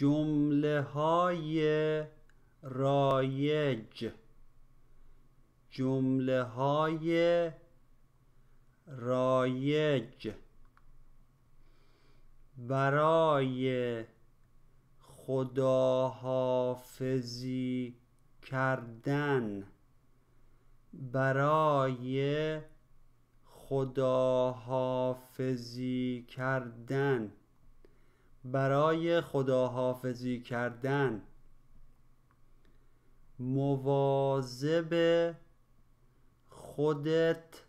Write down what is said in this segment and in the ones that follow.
جمله های رایج. جمله های رایج. برای خداحافظی کردن. برای خداحافظی کردن. برای خداحافظی کردن. مواظب خودت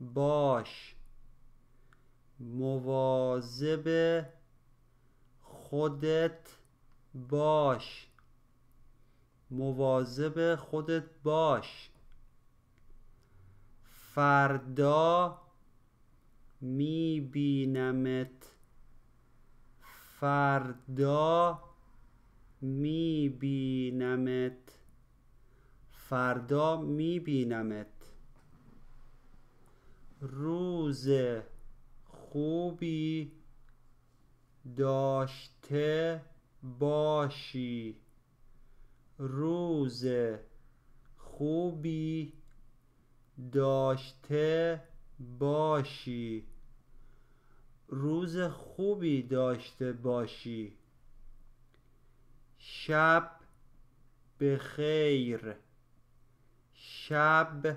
باش. مواظب خودت باش. مواظب خودت باش. فردا میبینمت. فردا میبینمت. فردا میبینمت. روز خوبی داشته باشی. روز خوبی داشته باشی. روز خوبی داشته باشی. شب بخیر. شب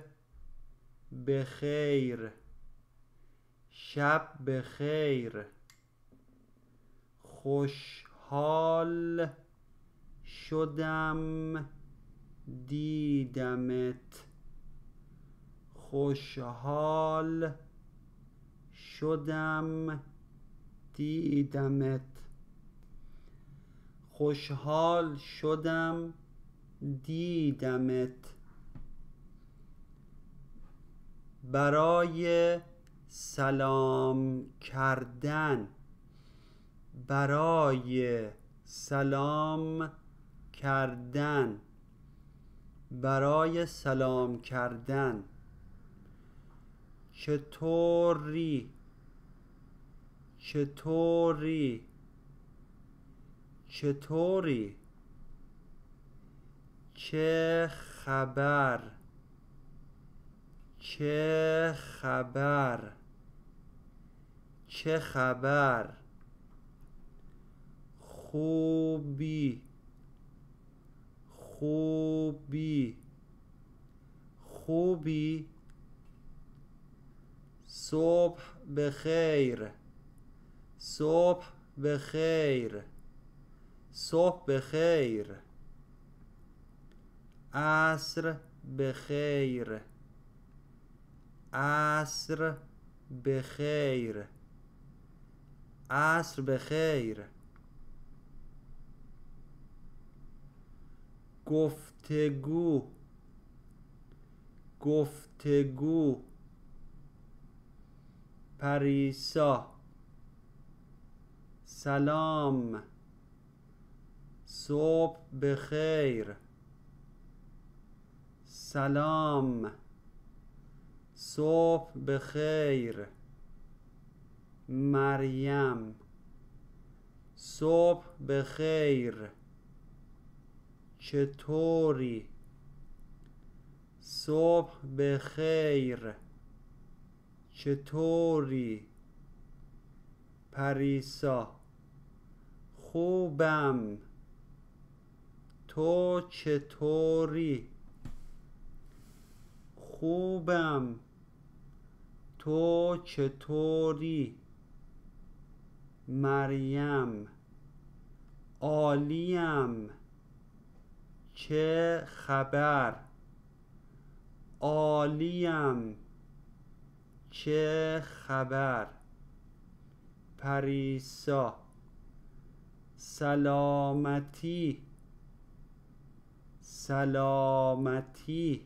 بخیر. شب بخیر. خوشحال شدم دیدمت. خوشحال شدم. دیدمت. خوشحال شدم. دیدمت. برای سلام کردن. برای سلام کردن. برای سلام کردن. چطوری؟ چطوری؟ چطوری؟ چه خبر؟ چه خبر؟ چه خبر؟ خوبی. خوبی. خوبی؟ صبح بخیر. صبح بخیر. صبح بخیر. عصر بخیر. عصر بخیر. عصر بخیر. گفتگو. گفتگو. پریسا. سلام. صبح بخیر. سلام. صبح بخیر. مریم. صبح بخیر. چطوری؟ صبح بخیر. چطوری؟ پریسا. خوبم. تو چطوری؟ خوبم. تو چطوری؟ مریم. عالیم. چه خبر؟ عالیم. چه خبر؟ پریسا. سلامتی. سلامتی.